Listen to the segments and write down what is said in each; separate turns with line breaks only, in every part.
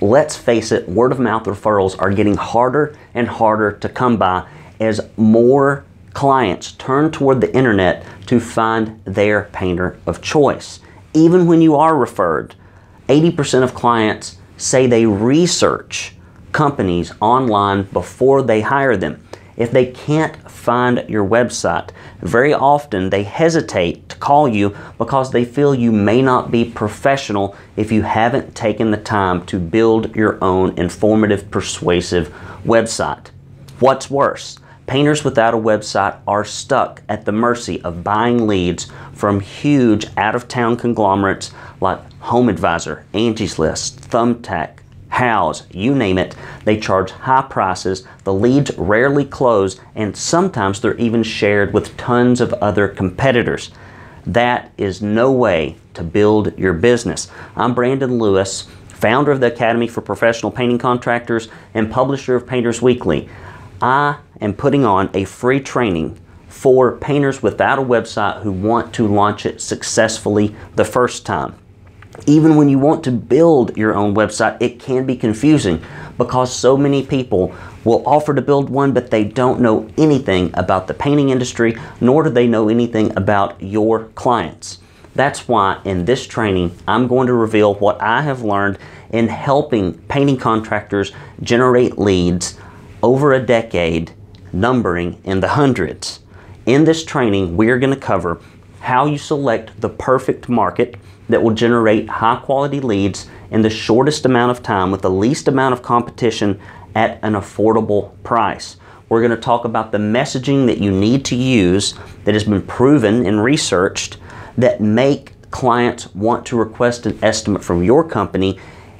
let's face it, word of mouth referrals are getting harder and harder to come by as more clients turn toward the internet to find their painter of choice. Even when you are referred, 80% of clients say they research companies online before they hire them. If they can't find your website, very often they hesitate to call you because they feel you may not be professional if you haven't taken the time to build your own informative, persuasive website. What's worse? Painters without a website are stuck at the mercy of buying leads from huge out of town conglomerates like HomeAdvisor, Angie's List, Thumbtack, Houzz, you name it. They charge high prices, the leads rarely close, and sometimes they're even shared with tons of other competitors. That is no way to build your business. I'm Brandon Lewis, founder of the Academy for Professional Painting Contractors and publisher of Painters Weekly. I am putting on a free training for painters without a website who want to launch it successfully the first time. Even when you want to build your own website, it can be confusing because so many people will offer to build one, but they don't know anything about the painting industry, nor do they know anything about your clients. That's why in this training, I'm going to reveal what I have learned in helping painting contractors generate leads over a decade, numbering in the hundreds. In this training, we are going to cover how you select the perfect market that will generate high quality leads in the shortest amount of time with the least amount of competition at an affordable price. We're going to talk about the messaging that you need to use that has been proven and researched that make clients want to request an estimate from your company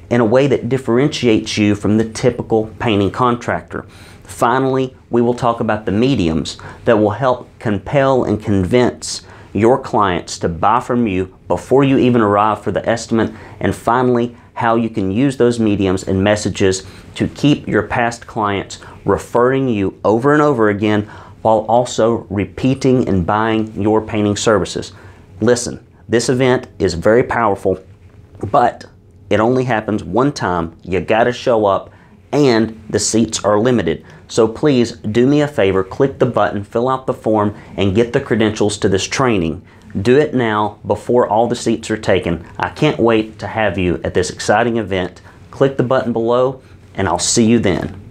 in a way that differentiates you from the typical painting contractor. Finally, we will talk about the mediums that will help compel and convince your clients to buy from you before you even arrive for the estimate, and finally, how you can use those mediums and messages to keep your past clients referring you over and over again while also repeating and buying your painting services. Listen, this event is very powerful, but it only happens one time. You got to show up, and the seats are limited. So please do me a favor, click the button, fill out the form, and get the credentials to this training. Do it now before all the seats are taken. I can't wait to have you at this exciting event. Click the button below, and I'll see you then.